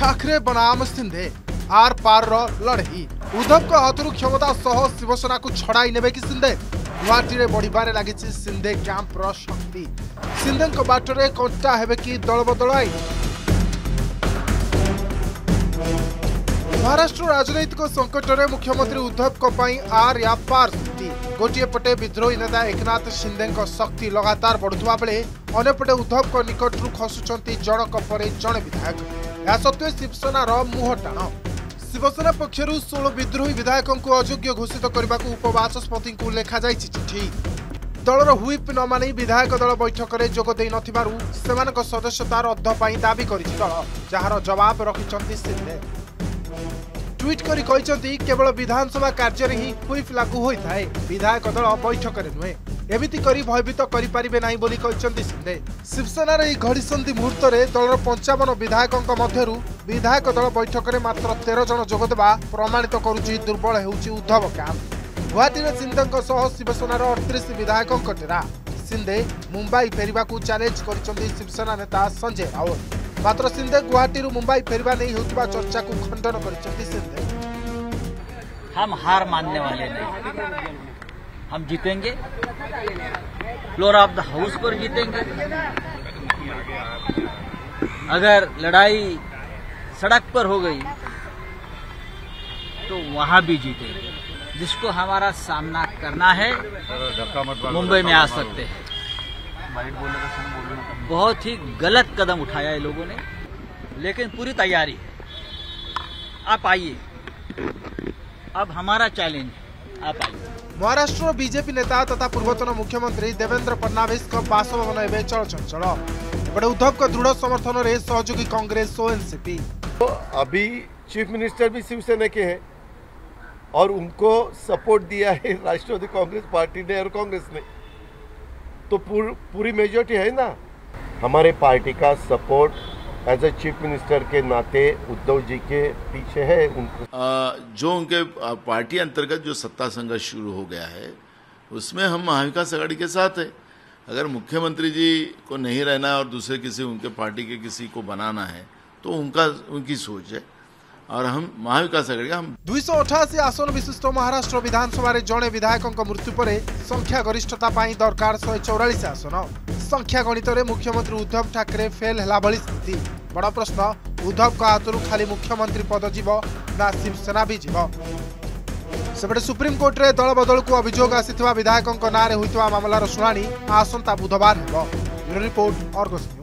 ठाकरे बनाम सिंधे आर पार रो लड़ही उद्धव को हाथरू क्षमता सह शिवसेना को छड़ाई नेबे कि सिंधे गुवाहाटी बढ़वे लगी सिंधे कैंपर शक्ति सिंधे बाटर कंटा हे कि दल बदल आईन ମହାରାଷ୍ଟ୍ର ରାଜନୈତିକ ସଙ୍କଟରେ ମୁଖ୍ୟମନ୍ତ୍ରୀ ଉଦ୍ଧବଙ୍କ ପାଇଁ ଆର୍ ୟା ପାର୍ ସ୍ଥିତି ଗୋଟିଏ ପଟେ ବିଦ୍ରୋହୀ ନେତା ଏକନାଥ ସିନ୍ଦେଙ୍କ ଶକ୍ତି ଲଗାତାର ବଢ଼ୁଥିବା ବେଳେ ଅନ୍ୟପଟେ ଉଦ୍ଧବଙ୍କ ନିକଟରୁ ଖସୁଛନ୍ତି ଜଣକ ପରେ ଜଣେ ବିଧାୟକ ଏହା ସତ୍ତ୍ୱେ ଶିବସେନାର ମୁହଁ ଟାଣ ଶିବସେନା ପକ୍ଷରୁ ଷୋହଳ ବିଦ୍ରୋହୀ ବିଧାୟକଙ୍କୁ ଅଯୋଗ୍ୟ ଘୋଷିତ କରିବାକୁ ଉପବାଚସ୍ପତିଙ୍କୁ ଲେଖାଯାଇଛି ଚିଠି ଦଳର ହୁଇପ୍ ନ ମାନି ବିଧାୟକ ଦଳ ବୈଠକରେ ଯୋଗ ଦେଇନଥିବାରୁ ସେମାନଙ୍କ ସଦସ୍ୟତା ରଦ୍ଦ ପାଇଁ ଦାବି କରିଛି ଦଳ ଯାହାର ଜବାବ ରଖିଛନ୍ତି ସିଂହେ ଟ୍ୱିଟ୍ କରି କହିଛନ୍ତି କେବଳ ବିଧାନସଭା କାର୍ଯ୍ୟରେ ହିଁ ହୁଇପ୍ ଲାଗୁ ହୋଇଥାଏ ବିଧାୟକ ଦଳ ବୈଠକରେ ନୁହେଁ। এমিতি করে ভয়ভীত করে পারে না বলে সিংদে শিবসেনার এই ঘড়িসন্ধি মুহূর্তে দলর পঞ্চাবন বিধায়ক বিধায়ক দল বৈঠকের মাত্র তের জন যোগদেবা প্রমাণিত করুচি দুর্বল হচ্ছে উদ্ধব ক্যাম্প গুয়াহাটিরে সিন্ধেঙ্ক সহ শিবসেনার অড়তিশ বিধায়কঙ্ক ডেরা সিন্ধে মুম্বাই ফেরিবাকু চ্যালেঞ্জ করেছেন শিবসেনা নেতা সঞ্জয় রাওত মাত্র সিন্ধে গুয়াহাটি মুম্বাই ফেরিবা নেই হউଥିବା চর্চাকু খণ্ডন করেছেন সিন্ধে हम हार मानने वाले नहीं हम जीतेंगे। फ्लोर ऑफ़ द हाउस पर जीतेंगे। अगर लड़ाई सड़क पर हो गई तो वहाँ भी जीतेंगे। जिसको हमारा सामना करना है, मुंबई में आ सकते हैं। बहुत ही गलत कदम उठाया है लोगों ने, लेकिन पूरी तैयारी है। आप आइए। अब हमारा चैलेंज है। आप आइए ମହାରାଷ୍ଟ୍ର ବିଜେପି ନେତା ତଥା ପୂର୍ବତନ ମୁଖ୍ୟମନ୍ତ୍ରୀ ଦେବେନ୍ଦ୍ର ଫଡନାଭିସଙ୍କ ବାସଭବନ ଏବେ ଚଳଚଞ୍ଚଳ ଏପଟେ ଉଦ୍ଧବଙ୍କ ଦୃଢ ସମର୍ଥନରେ ସହଯୋଗୀ କଂଗ୍ରେସ ଓ ଏନସିପି तो अभी चीफ मिनिस्टर भी शिवसेना के हैं और उनको सपोर्ट दिया है राष्ट्रवादी कांग्रेस पार्टी ने और कांग्रेस ने तो पूर, पूरी मेजोरिटी है ना हमारे पार्टी का support as a chief minister के नाते उद्धव जी के पीछे है उनको आ, जो उनके पार्टी अंतर्गत जो सत्ता संघर्ष शुरू हो गया है उसमें हम महाविकास आघाड़ी के साथ है। अगर मुख्यमंत्री जी को नहीं रहना और दूसरे किसी उनके पार्टी के किसी को बनाना है तो उनका उनकी सोच है। और हम महाविकास आघाड़ी हम दुईश अठासी आसन विशिष्ट महाराष्ट्र विधानसभा जड़े विधायकों मृत्यु पर संख्या गरिष्ठता दरकार शहे चौरास आसन। ସଂଖ୍ୟା ଗଣିତରେ ମୁଖ୍ୟମନ୍ତ୍ରୀ ଉଦ୍ଧବ ଠାକରେ ଫେଲ୍ ହେଲା ଭଳି ସ୍ଥିତି ବଡ଼ ପ୍ରଶ୍ନ ଉଦ୍ଧବଙ୍କ ହାତରୁ ଖାଲି ମୁଖ୍ୟମନ୍ତ୍ରୀ ପଦ ଯିବ ନା ଶିବସେନା ବି ଯିବ? ସେପଟେ ସୁପ୍ରିମକୋର୍ଟରେ ଦଳ ବଦଳକୁ ଅଭିଯୋଗ ଆସିଥିବା ବିଧାୟକଙ୍କ ନାଁରେ ହୋଇଥିବା ମାମଲାର ଶୁଣାଣି ଆସନ୍ତା ବୁଧବାର ହେବ। Bureau report Argus news